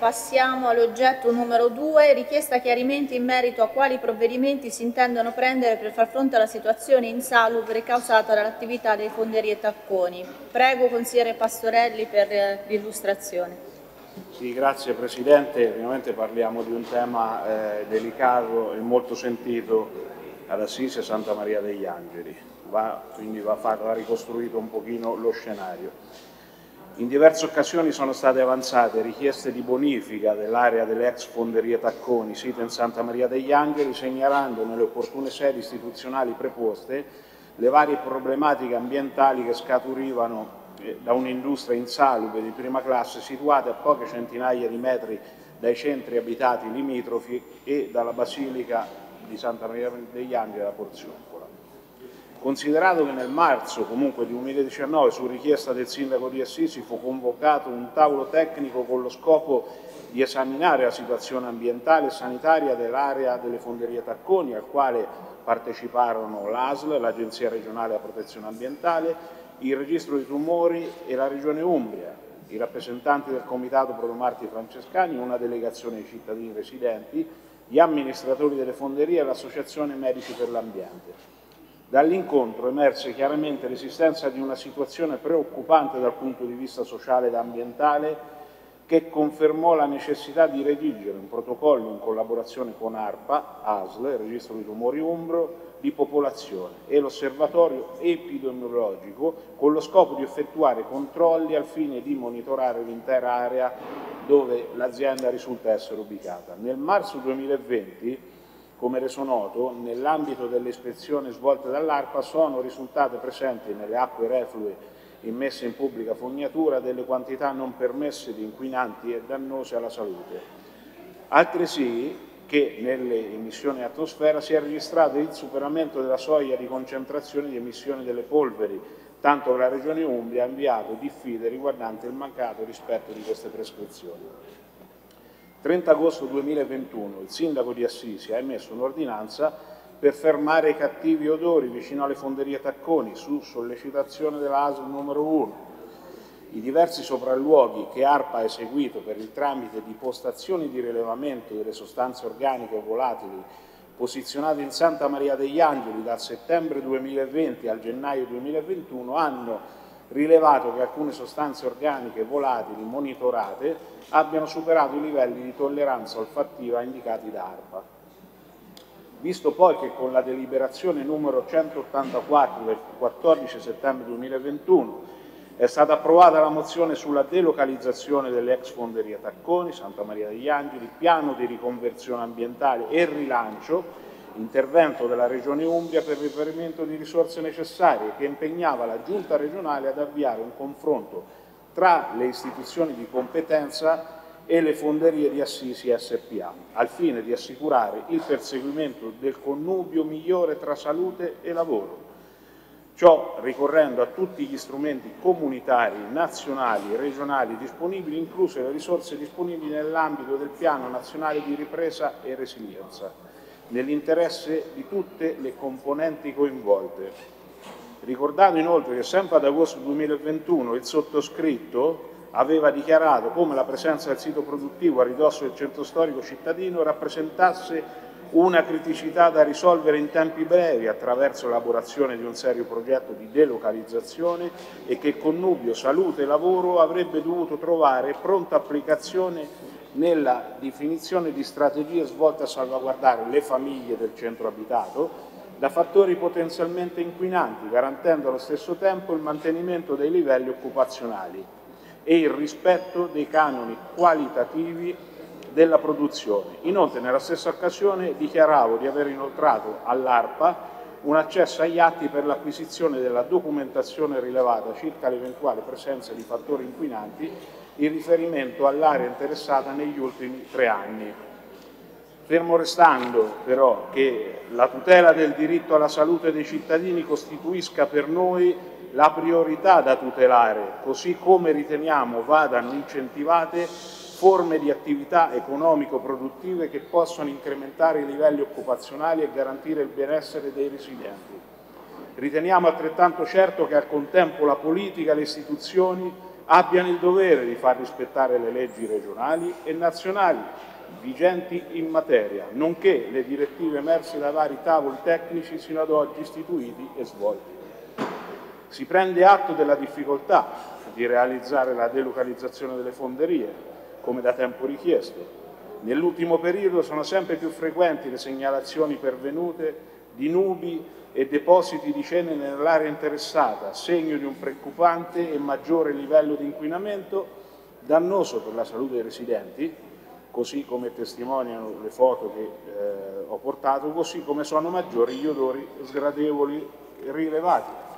Passiamo all'oggetto numero 2, richiesta chiarimenti in merito a quali provvedimenti si intendono prendere per far fronte alla situazione insalubre causata dall'attività dei fonderie Tacconi. Prego consigliere Pastorelli per eh, l'illustrazione. Sì, grazie Presidente. Ovviamente parliamo di un tema eh, delicato e molto sentito ad Assisi e Santa Maria degli Angeli. Va, quindi va, va ricostruito un pochino lo scenario. In diverse occasioni sono state avanzate richieste di bonifica dell'area delle ex fonderie Tacconi, sita in Santa Maria degli Angeli, segnalando nelle opportune sedi istituzionali preposte le varie problematiche ambientali che scaturivano eh, da un'industria insalubre di prima classe situata a poche centinaia di metri dai centri abitati limitrofi e dalla Basilica di Santa Maria degli Angeli alla Porzione. Considerato che nel marzo comunque 2019 su richiesta del sindaco di Assisi fu convocato un tavolo tecnico con lo scopo di esaminare la situazione ambientale e sanitaria dell'area delle fonderie Tacconi al quale parteciparono l'ASL, l'Agenzia regionale della protezione ambientale, il registro di tumori e la Regione Umbria, i rappresentanti del Comitato Prodomarti Francescani, una delegazione di cittadini residenti, gli amministratori delle fonderie e l'Associazione Medici per l'Ambiente. Dall'incontro emerse chiaramente l'esistenza di una situazione preoccupante dal punto di vista sociale ed ambientale che confermò la necessità di redigere un protocollo in collaborazione con ARPA, ASL, Registro di Tumori Umbro, di popolazione e l'osservatorio epidemiologico con lo scopo di effettuare controlli al fine di monitorare l'intera area dove l'azienda risulta essere ubicata. Nel marzo 2020 come reso noto, nell'ambito delle ispezioni svolte dall'ARPA sono risultate presenti nelle acque reflue immesse in pubblica fognatura delle quantità non permesse di inquinanti e dannose alla salute. Altresì che nelle emissioni atmosfera si è registrato il superamento della soglia di concentrazione di emissioni delle polveri, tanto che la Regione Umbria ha inviato diffide riguardanti il mancato rispetto di queste prescrizioni. 30 agosto 2021 il sindaco di Assisi ha emesso un'ordinanza per fermare i cattivi odori vicino alle fonderie Tacconi su sollecitazione della ASL numero 1. I diversi sopralluoghi che ARPA ha eseguito per il tramite di postazioni di rilevamento delle sostanze organiche volatili posizionate in Santa Maria degli Angeli dal settembre 2020 al gennaio 2021 hanno rilevato che alcune sostanze organiche volatili monitorate abbiano superato i livelli di tolleranza olfattiva indicati da ARPA. Visto poi che con la deliberazione numero 184 del 14 settembre 2021 è stata approvata la mozione sulla delocalizzazione delle ex fonderie Tacconi, Santa Maria degli Angeli, piano di riconversione ambientale e rilancio intervento della Regione Umbria per riferimento di risorse necessarie che impegnava la Giunta regionale ad avviare un confronto tra le istituzioni di competenza e le fonderie di Assisi SPA, al fine di assicurare il perseguimento del connubio migliore tra salute e lavoro. Ciò ricorrendo a tutti gli strumenti comunitari, nazionali e regionali disponibili, incluse le risorse disponibili nell'ambito del Piano Nazionale di Ripresa e Resilienza nell'interesse di tutte le componenti coinvolte. Ricordato inoltre che sempre ad agosto 2021 il sottoscritto aveva dichiarato come la presenza del sito produttivo a ridosso del centro storico cittadino rappresentasse una criticità da risolvere in tempi brevi attraverso l'elaborazione di un serio progetto di delocalizzazione e che connubio salute e lavoro avrebbe dovuto trovare pronta applicazione nella definizione di strategie svolte a salvaguardare le famiglie del centro abitato da fattori potenzialmente inquinanti, garantendo allo stesso tempo il mantenimento dei livelli occupazionali e il rispetto dei canoni qualitativi della produzione. Inoltre, nella stessa occasione, dichiaravo di aver inoltrato all'ARPA un accesso agli atti per l'acquisizione della documentazione rilevata circa l'eventuale presenza di fattori inquinanti in riferimento all'area interessata negli ultimi tre anni. Fermo restando però che la tutela del diritto alla salute dei cittadini costituisca per noi la priorità da tutelare, così come riteniamo vadano incentivate forme di attività economico-produttive che possano incrementare i livelli occupazionali e garantire il benessere dei residenti. Riteniamo altrettanto certo che al contempo la politica e le istituzioni abbiano il dovere di far rispettare le leggi regionali e nazionali vigenti in materia, nonché le direttive emerse da vari tavoli tecnici sino ad oggi istituiti e svolti. Si prende atto della difficoltà di realizzare la delocalizzazione delle fonderie, come da tempo richiesto. Nell'ultimo periodo sono sempre più frequenti le segnalazioni pervenute di nubi e depositi di cene nell'area interessata, segno di un preoccupante e maggiore livello di inquinamento dannoso per la salute dei residenti, così come testimoniano le foto che eh, ho portato, così come sono maggiori gli odori sgradevoli rilevati.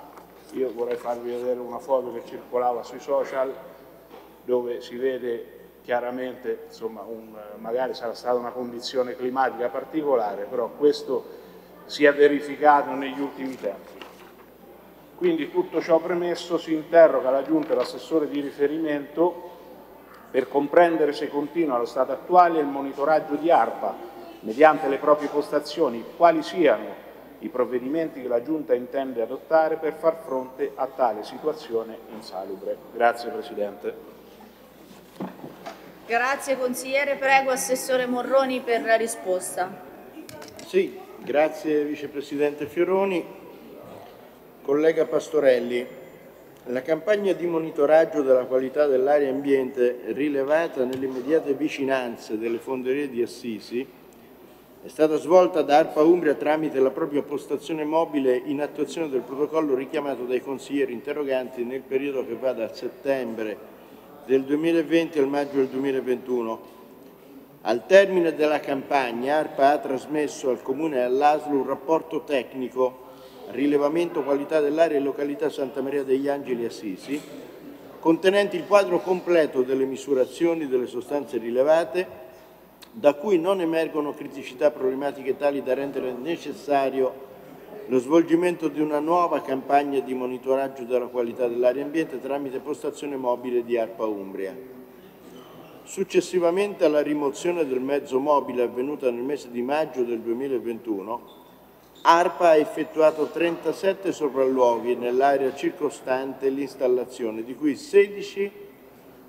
Io vorrei farvi vedere una foto che circolava sui social dove si vede chiaramente, insomma, un, magari sarà stata una condizione climatica particolare, però questo si è verificato negli ultimi tempi. Quindi tutto ciò premesso si interroga la Giunta e l'assessore di riferimento per comprendere se continua allo stato attuale il monitoraggio di ARPA mediante le proprie postazioni, quali siano i provvedimenti che la Giunta intende adottare per far fronte a tale situazione insalubre. Grazie Presidente. Grazie consigliere, prego Assessore Morroni per la risposta. Sì, grazie Vicepresidente Fioroni. Collega Pastorelli, la campagna di monitoraggio della qualità dell'aria ambiente rilevata nelle immediate vicinanze delle fonderie di Assisi è stata svolta da ARPA Umbria tramite la propria postazione mobile in attuazione del protocollo richiamato dai consiglieri interroganti nel periodo che va dal settembre del 2020 al maggio del 2021. Al termine della campagna ARPA ha trasmesso al Comune e all'ASLU un rapporto tecnico rilevamento qualità dell'aria in località Santa Maria degli Angeli Assisi, contenenti il quadro completo delle misurazioni delle sostanze rilevate, da cui non emergono criticità problematiche tali da rendere necessario lo svolgimento di una nuova campagna di monitoraggio della qualità dell'aria ambiente tramite postazione mobile di ARPA Umbria. Successivamente alla rimozione del mezzo mobile avvenuta nel mese di maggio del 2021, ARPA ha effettuato 37 sopralluoghi nell'area circostante l'installazione, di cui 16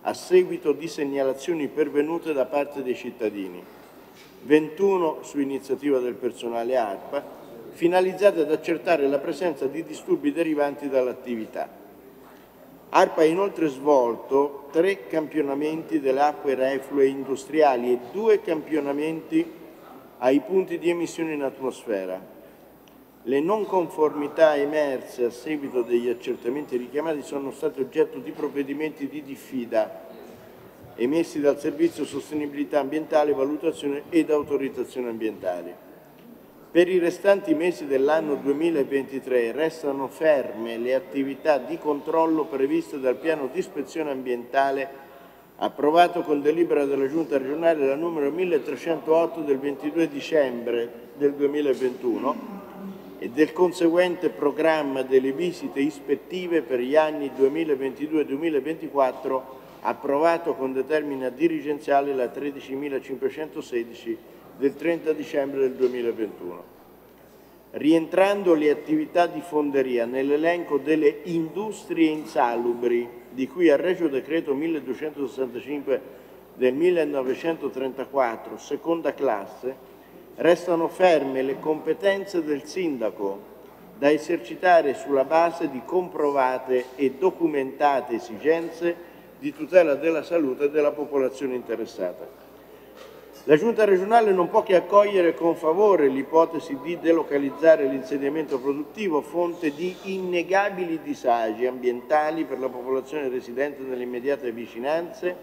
a seguito di segnalazioni pervenute da parte dei cittadini, 21 su iniziativa del personale ARPA, finalizzate ad accertare la presenza di disturbi derivanti dall'attività. ARPA ha inoltre svolto tre campionamenti delle acque reflue industriali e due campionamenti ai punti di emissione in atmosfera, le non conformità emerse a seguito degli accertamenti richiamati sono state oggetto di provvedimenti di diffida emessi dal Servizio Sostenibilità Ambientale, Valutazione ed Autorizzazione Ambientale. Per i restanti mesi dell'anno 2023 restano ferme le attività di controllo previste dal piano di ispezione ambientale approvato con delibera della Giunta regionale la numero 1308 del 22 dicembre del 2021 e del conseguente programma delle visite ispettive per gli anni 2022-2024 approvato con determina dirigenziale la 13.516 del 30 dicembre del 2021. Rientrando le attività di fonderia nell'elenco delle industrie insalubri di cui al Regio Decreto 1265 del 1934, seconda classe, Restano ferme le competenze del sindaco da esercitare sulla base di comprovate e documentate esigenze di tutela della salute della popolazione interessata. La Giunta regionale non può che accogliere con favore l'ipotesi di delocalizzare l'insediamento produttivo fonte di innegabili disagi ambientali per la popolazione residente nelle immediate vicinanze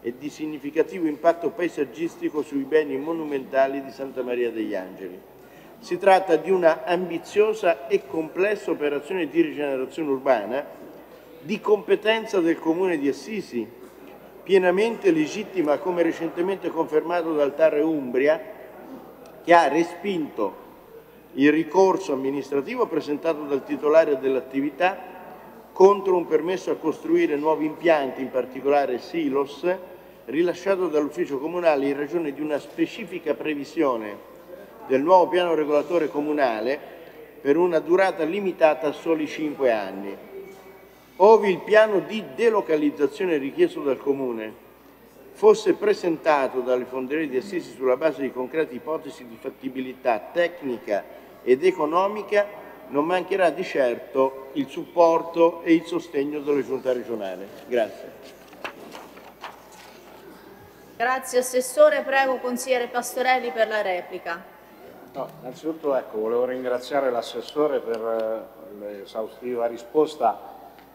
e di significativo impatto paesaggistico sui beni monumentali di Santa Maria degli Angeli. Si tratta di una ambiziosa e complessa operazione di rigenerazione urbana di competenza del Comune di Assisi, pienamente legittima come recentemente confermato dal Tarre Umbria, che ha respinto il ricorso amministrativo presentato dal titolare dell'attività contro un permesso a costruire nuovi impianti, in particolare silos, rilasciato dall'ufficio comunale in ragione di una specifica previsione del nuovo piano regolatore comunale per una durata limitata a soli cinque anni. Ovi il piano di delocalizzazione richiesto dal Comune fosse presentato dalle fonderie di Assisi sulla base di concrete ipotesi di fattibilità tecnica ed economica, non mancherà di certo il supporto e il sostegno della Giunta regionale. Grazie. Grazie Assessore, prego consigliere Pastorelli per la replica. No, innanzitutto ecco, volevo ringraziare l'Assessore per eh, l'esaustiva risposta.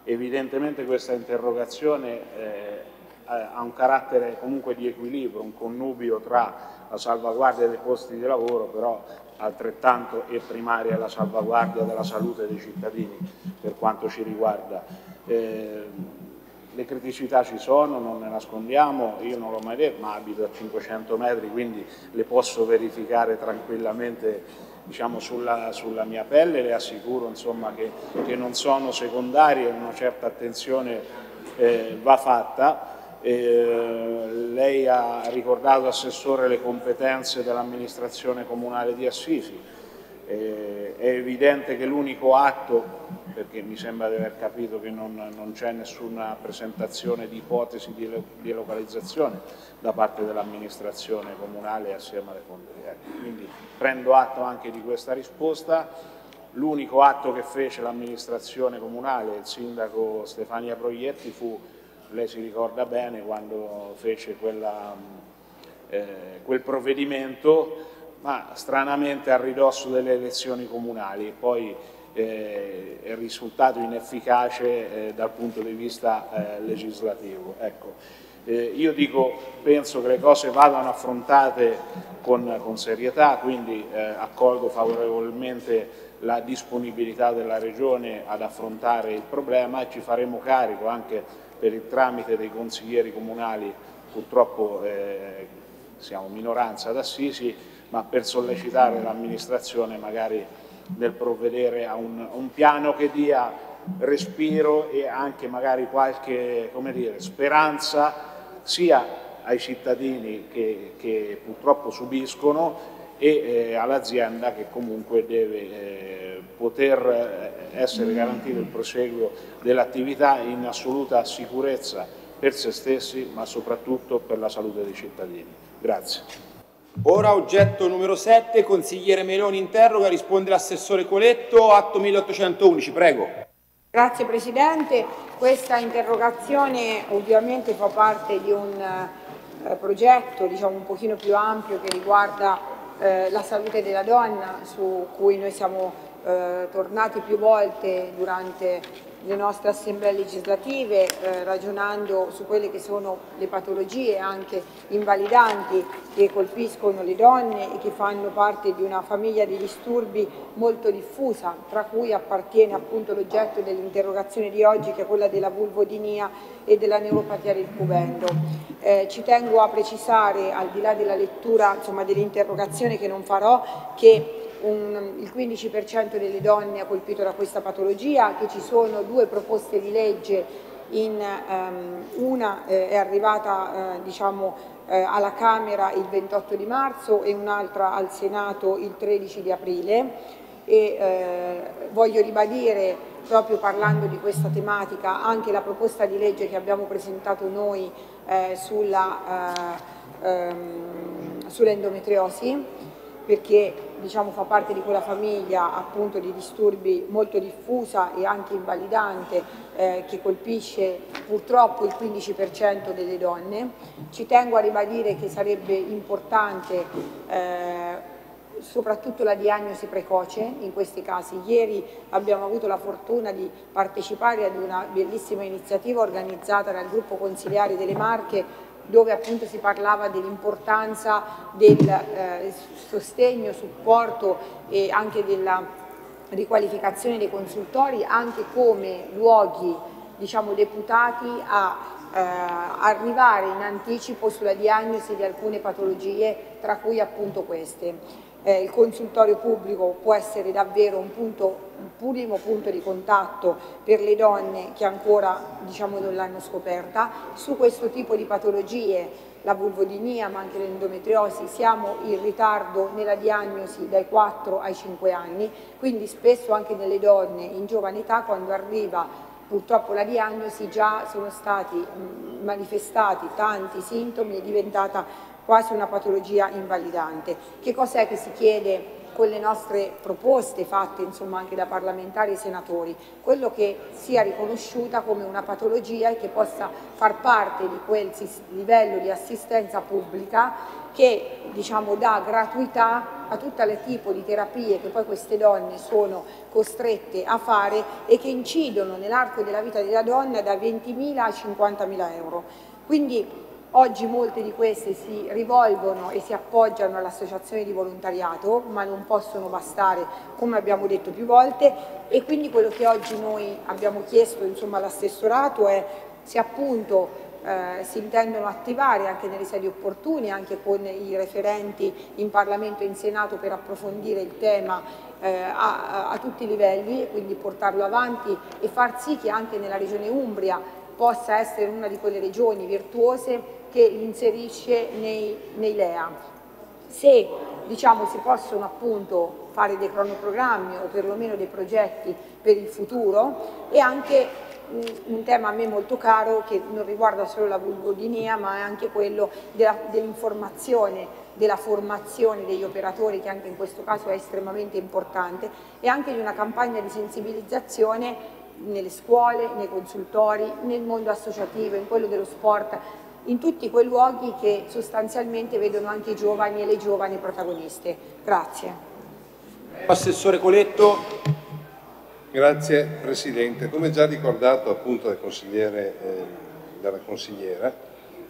Evidentemente questa interrogazione eh, ha un carattere comunque di equilibrio, un connubio tra la salvaguardia dei posti di lavoro, però altrettanto è primaria la salvaguardia della salute dei cittadini per quanto ci riguarda. Eh, le criticità ci sono, non ne nascondiamo, io non l'ho mai detto, ma abito a 500 metri, quindi le posso verificare tranquillamente diciamo, sulla, sulla, mia pelle, le assicuro insomma, che, che, non sono secondarie, una certa attenzione eh, va fatta. Eh, lei ha ricordato, Assessore, le competenze dell'amministrazione comunale di Assisi. Eh, è evidente che l'unico atto, perché mi sembra di aver capito che non, non c'è nessuna presentazione di ipotesi di, di localizzazione da parte dell'amministrazione comunale assieme alle fonderie. Quindi prendo atto anche di questa risposta. L'unico atto che fece l'amministrazione comunale, il sindaco Stefania Proietti, fu lei si ricorda bene quando fece quella, eh, quel provvedimento, ma stranamente a ridosso delle elezioni comunali, poi eh, è risultato inefficace eh, dal punto di vista eh, legislativo. Ecco. Eh, io dico, penso che le cose vadano affrontate con, con serietà, quindi eh, accolgo favorevolmente la disponibilità della Regione ad affrontare il problema e ci faremo carico anche per il tramite dei consiglieri comunali, purtroppo eh, siamo minoranza ad Assisi, ma per sollecitare l'amministrazione magari nel provvedere a un, un, piano che dia respiro e anche magari qualche dire, speranza sia ai cittadini che, che purtroppo subiscono e eh, all'azienda che comunque deve eh, poter eh, essere garantito il proseguo dell'attività in assoluta sicurezza per se stessi ma soprattutto per la salute dei cittadini. Grazie. Ora oggetto numero 7, consigliere Meloni interroga, risponde l'assessore Coletto, atto 1811, prego. Grazie Presidente, questa interrogazione ovviamente fa parte di un eh, progetto diciamo, un pochino più ampio che riguarda eh, la salute della donna su cui noi siamo eh, tornati più volte durante le nostre assemblee legislative eh, ragionando su quelle che sono le patologie anche invalidanti che colpiscono le donne e che fanno parte di una famiglia di disturbi molto diffusa, tra cui appartiene appunto l'oggetto dell'interrogazione di oggi che è quella della vulvodinia e della neuropatia del cubendo. Eh, ci tengo a precisare, al di là della lettura dell'interrogazione che non farò, che un, il 15% delle donne ha colpito da questa patologia, che ci sono due proposte di legge, in, um, una eh, è arrivata eh, diciamo, eh, alla Camera il 28 di marzo e un'altra al Senato il 13 di aprile. E eh, voglio ribadire proprio parlando di questa tematica anche la proposta di legge che abbiamo presentato noi eh, sulla, eh, ehm, sull'endometriosi perché diciamo, fa parte di quella famiglia appunto, di disturbi molto diffusa e anche invalidante eh, che colpisce purtroppo il 15% delle donne. Ci tengo a ribadire che sarebbe importante eh, soprattutto la diagnosi precoce in questi casi. Ieri abbiamo avuto la fortuna di partecipare ad una bellissima iniziativa organizzata dal gruppo consigliari delle Marche dove appunto si parlava dell'importanza del eh, sostegno, supporto e anche della riqualificazione dei consultori anche come luoghi diciamo, deputati a eh, arrivare in anticipo sulla diagnosi di alcune patologie, tra cui appunto queste eh, il consultorio pubblico può essere davvero un, punto, un primo punto di contatto per le donne che ancora diciamo, non l'hanno scoperta. Su questo tipo di patologie, la vulvodinia ma anche l'endometriosi, siamo in ritardo nella diagnosi dai 4 ai 5 anni, quindi spesso anche nelle donne in giovane età quando arriva purtroppo la diagnosi già sono stati manifestati tanti sintomi, è diventata quasi una patologia invalidante. Che cos'è che si chiede con le nostre proposte fatte insomma, anche da parlamentari e senatori, quello che sia riconosciuta come una patologia e che possa far parte di quel livello di assistenza pubblica che diciamo, dà gratuità a tutto il tipo di terapie che poi queste donne sono costrette a fare e che incidono nell'arco della vita della donna da 20.000 a 50.000 euro. Quindi Oggi molte di queste si rivolgono e si appoggiano all'associazione di volontariato, ma non possono bastare, come abbiamo detto più volte, e quindi quello che oggi noi abbiamo chiesto all'assessorato è se appunto eh, si intendono attivare anche nelle sedi opportune, anche con i referenti in Parlamento e in Senato per approfondire il tema eh, a, a tutti i livelli, quindi portarlo avanti e far sì che anche nella regione Umbria possa essere una di quelle regioni virtuose che li inserisce nei, nei LEA. Se diciamo, si possono appunto fare dei cronoprogrammi o perlomeno dei progetti per il futuro e anche un tema a me molto caro che non riguarda solo la vulvodinia ma è anche quello dell'informazione, della formazione degli operatori che anche in questo caso è estremamente importante e anche di una campagna di sensibilizzazione nelle scuole, nei consultori, nel mondo associativo, in quello dello sport, in tutti quei luoghi che sostanzialmente vedono anche i giovani e le giovani protagoniste. Grazie. Assessore Coletto. Grazie Presidente. Come già ricordato appunto dal consigliere, eh, dalla consigliera,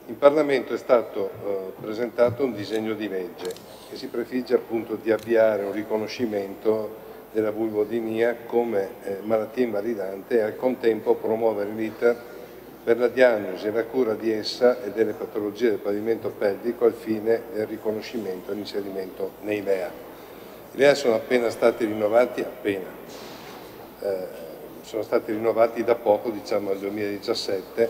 in Parlamento è stato eh, presentato un disegno di legge che si prefigge appunto di avviare un riconoscimento della vulvodinia come eh, malattia invalidante e al contempo promuovere l'iter per la diagnosi e la cura di essa e delle patologie del pavimento pelvico al fine del riconoscimento e l'inserimento nei LEA. I LEA sono appena stati rinnovati, appena, eh, sono stati rinnovati da poco, diciamo nel 2017,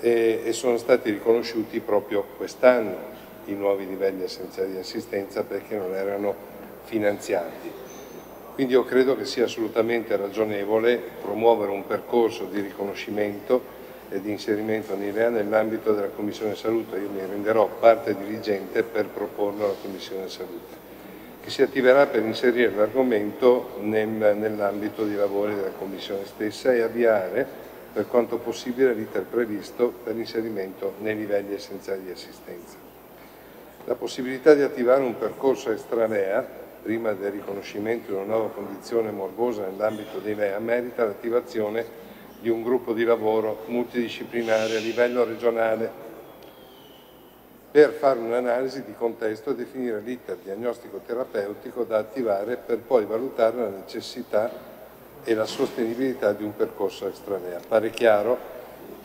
e, e sono stati riconosciuti proprio quest'anno i nuovi livelli essenziali di assistenza perché non erano finanziati. Quindi io credo che sia assolutamente ragionevole promuovere un percorso di riconoscimento e di inserimento NILEA nell'ambito della Commissione Salute. Io mi renderò parte dirigente per proporlo alla Commissione Salute, che si attiverà per inserire l'argomento nel, nell'ambito di lavori della Commissione stessa e avviare per quanto possibile l'iter previsto per l'inserimento nei livelli essenziali di assistenza. La possibilità di attivare un percorso extra-LEA prima del riconoscimento di una nuova condizione morbosa nell'ambito dei LEA merita l'attivazione di un gruppo di lavoro multidisciplinare a livello regionale per fare un'analisi di contesto e definire l'iter diagnostico-terapeutico da attivare per poi valutare la necessità e la sostenibilità di un percorso extranea. Pare chiaro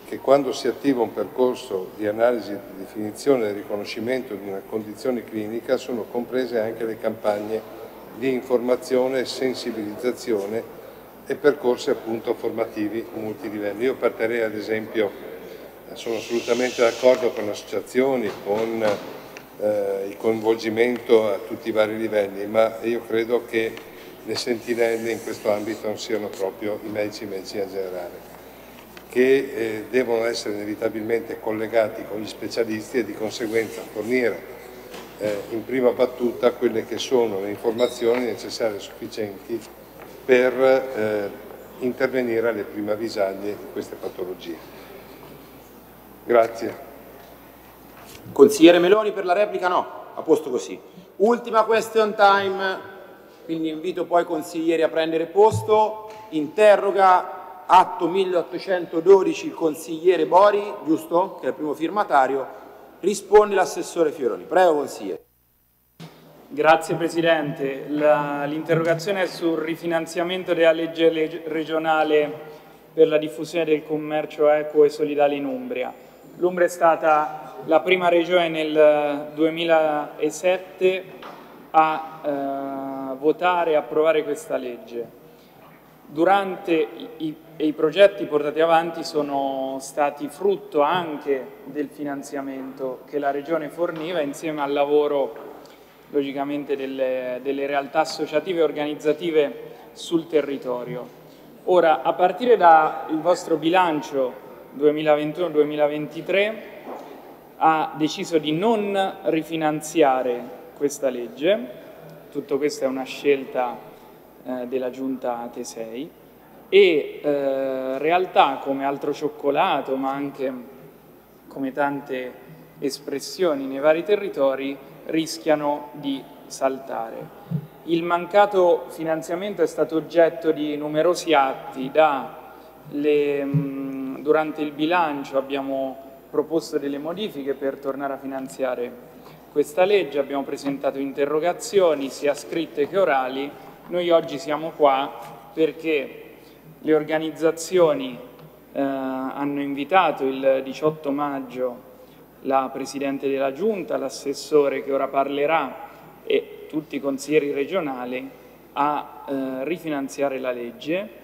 che quando si attiva un percorso di analisi, di definizione e riconoscimento di una condizione clinica sono comprese anche le campagne di informazione e sensibilizzazione e percorsi appunto formativi multilivelli. Io partirei ad esempio, sono assolutamente d'accordo con le associazioni, con eh, il coinvolgimento a tutti i vari livelli, ma io credo che le sentinelle in questo ambito non siano proprio i medici di medicina generale, che eh, devono essere inevitabilmente collegati con gli specialisti e di conseguenza fornire eh, in prima battuta quelle che sono le informazioni necessarie e sufficienti per eh, intervenire alle prime avvisaglie di queste patologie. Grazie. Consigliere Meloni per la replica no, a posto così. Ultima question time, quindi invito poi i consiglieri a prendere posto. Interroga atto 1812 il consigliere Bori, giusto? Che è il primo firmatario. Risponde l'assessore Fioroni. Prego consigliere. Grazie Presidente. L'interrogazione è sul rifinanziamento della legge regionale per la diffusione del commercio equo e solidale in Umbria. L'Umbria è stata la prima regione nel 2007 a eh, votare e approvare questa legge. Durante i, i progetti portati avanti sono stati frutto anche del finanziamento che la Regione forniva insieme al lavoro logicamente delle, delle realtà associative e organizzative sul territorio. Ora, a partire dal vostro bilancio 2021-2023 ha deciso di non rifinanziare questa legge, tutto questo è una scelta eh, della Giunta T6 e eh, realtà come altro cioccolato, ma anche come tante espressioni nei vari territori, rischiano di saltare. Il mancato finanziamento è stato oggetto di numerosi atti, le, durante il bilancio abbiamo proposto delle modifiche per tornare a finanziare questa legge, abbiamo presentato interrogazioni sia scritte che orali, noi oggi siamo qua perché le organizzazioni eh, hanno invitato il 18 maggio la Presidente della Giunta, l'assessore che ora parlerà e tutti i consiglieri regionali a eh, rifinanziare la legge.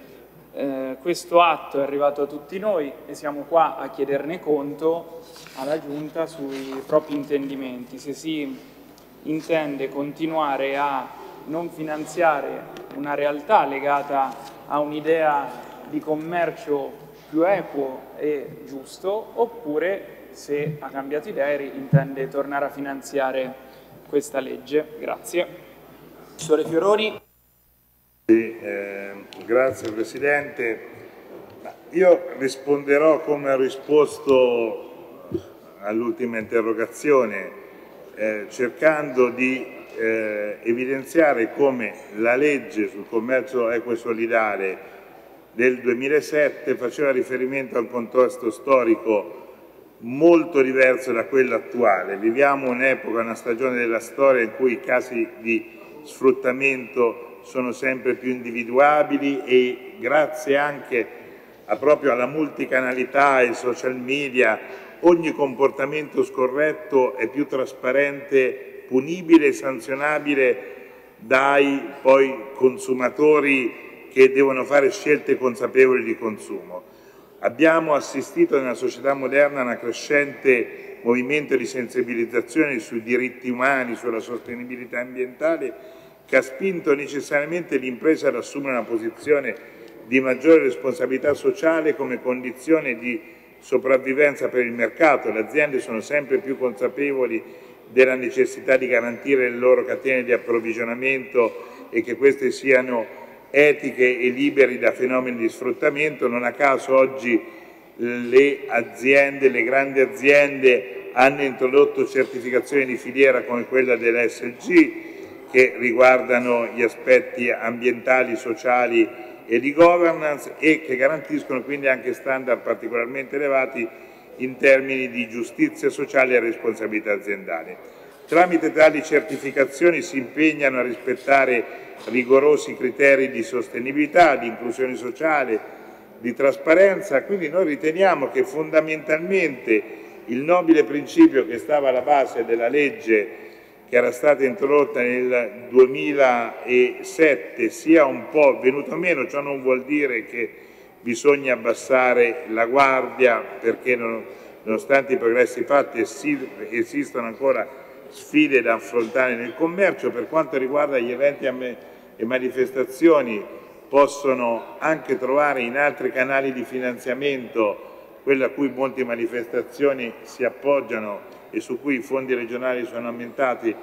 Eh, questo atto è arrivato a tutti noi e siamo qua a chiederne conto alla Giunta sui propri intendimenti, se si intende continuare a non finanziare una realtà legata a un'idea di commercio più equo e giusto oppure se ha cambiato idea e intende tornare a finanziare questa legge. Grazie. Professore Fioroni. Sì, eh, grazie Presidente. Io risponderò come ho risposto all'ultima interrogazione, eh, cercando di eh, evidenziare come la legge sul commercio equo e solidale del 2007 faceva riferimento a un contesto storico molto diverso da quello attuale. Viviamo un'epoca, una stagione della storia in cui i casi di sfruttamento sono sempre più individuabili e grazie anche a proprio alla multicanalità, ai social media, ogni comportamento scorretto è più trasparente, punibile e sanzionabile dai poi consumatori che devono fare scelte consapevoli di consumo. Abbiamo assistito nella società moderna a un crescente movimento di sensibilizzazione sui diritti umani, sulla sostenibilità ambientale, che ha spinto necessariamente l'impresa ad assumere una posizione di maggiore responsabilità sociale come condizione di sopravvivenza per il mercato. Le aziende sono sempre più consapevoli della necessità di garantire le loro catene di approvvigionamento e che queste siano etiche e liberi da fenomeni di sfruttamento. Non a caso oggi le aziende, le grandi aziende hanno introdotto certificazioni di filiera come quella dell'SG che riguardano gli aspetti ambientali, sociali e di governance e che garantiscono quindi anche standard particolarmente elevati in termini di giustizia sociale e responsabilità aziendale. Tramite tali certificazioni si impegnano a rispettare rigorosi criteri di sostenibilità, di inclusione sociale, di trasparenza, quindi noi riteniamo che fondamentalmente il nobile principio che stava alla base della legge che era stata introdotta nel 2007 sia un po' venuto meno, ciò non vuol dire che bisogna abbassare la guardia perché non, nonostante i progressi fatti esistono ancora sfide da affrontare nel commercio, per quanto riguarda gli eventi e manifestazioni possono anche trovare in altri canali di finanziamento quello a cui molte manifestazioni si appoggiano e su cui i fondi regionali sono aumentati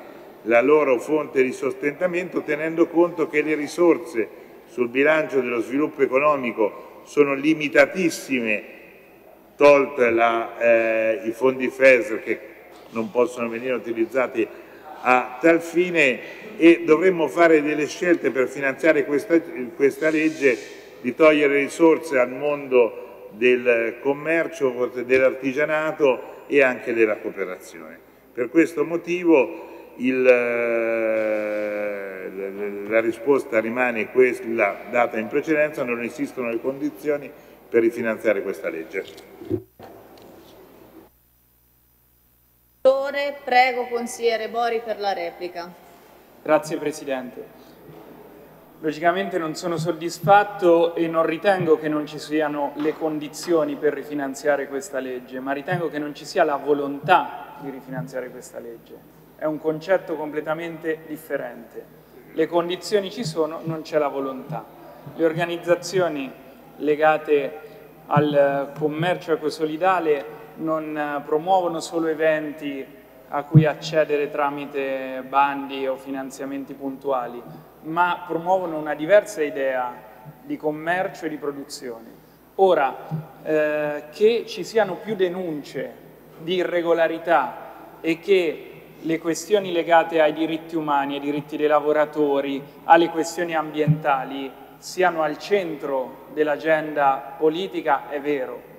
la loro fonte di sostentamento tenendo conto che le risorse sul bilancio dello sviluppo economico sono limitatissime tolte eh, i fondi FES che non possono venire utilizzati a tal fine e dovremmo fare delle scelte per finanziare questa, questa legge di togliere risorse al mondo del commercio, dell'artigianato e anche della cooperazione. Per questo motivo il, la risposta rimane quella data in precedenza, non esistono le condizioni per rifinanziare questa legge. Prego consigliere Bori per la replica. Grazie Presidente. Logicamente non sono soddisfatto e non ritengo che non ci siano le condizioni per rifinanziare questa legge, ma ritengo che non ci sia la volontà di rifinanziare questa legge. È un concetto completamente differente. Le condizioni ci sono, non c'è la volontà. Le organizzazioni legate al commercio ecosolidale non promuovono solo eventi a cui accedere tramite bandi o finanziamenti puntuali, ma promuovono una diversa idea di commercio e di produzione. Ora, eh, che ci siano più denunce di irregolarità e che le questioni legate ai diritti umani, ai diritti dei lavoratori, alle questioni ambientali siano al centro dell'agenda politica è vero.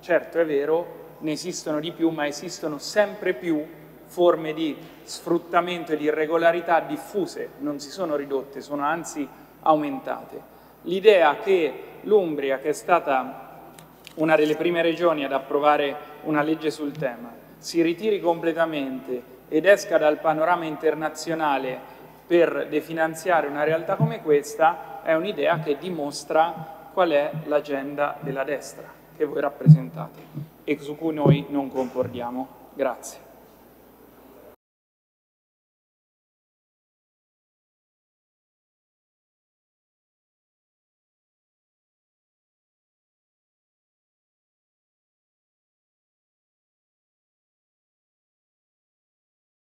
Certo è vero, ne esistono di più, ma esistono sempre più forme di sfruttamento e di irregolarità diffuse, non si sono ridotte, sono anzi aumentate. L'idea che l'Umbria, che è stata una delle prime regioni ad approvare una legge sul tema, si ritiri completamente ed esca dal panorama internazionale per definanziare una realtà come questa, è un'idea che dimostra qual è l'agenda della destra che voi rappresentate e su cui noi non concordiamo. Grazie.